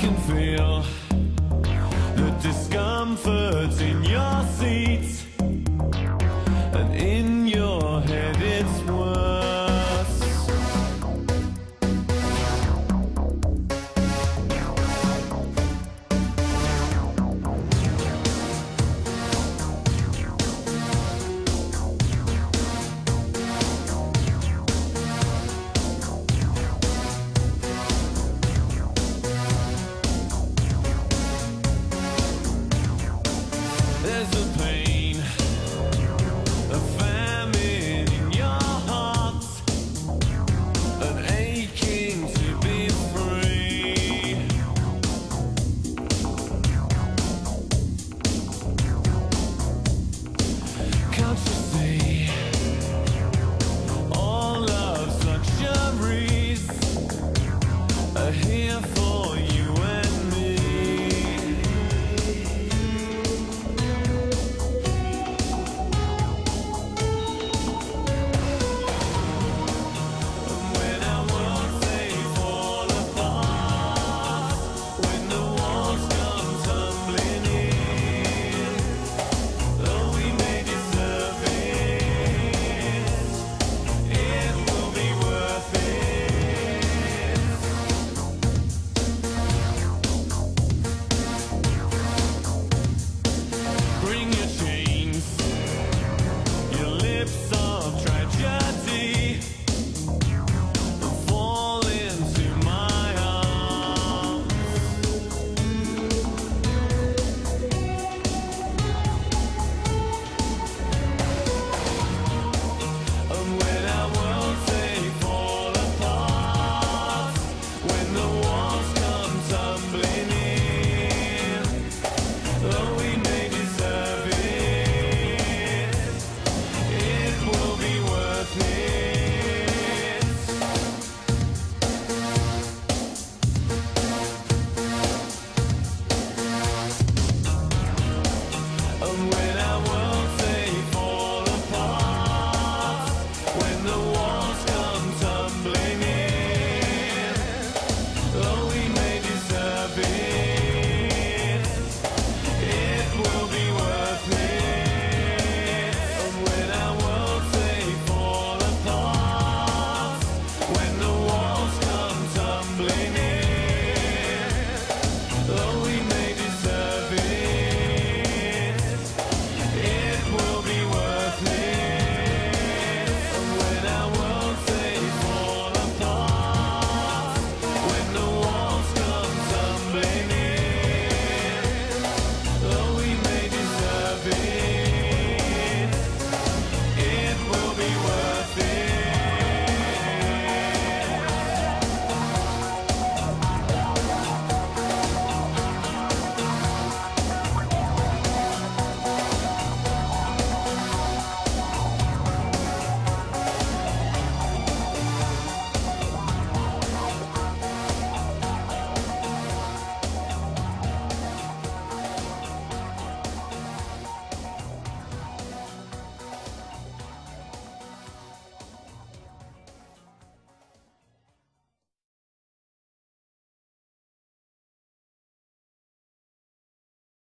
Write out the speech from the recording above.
can feel. The discomfort in your seat. and in there's a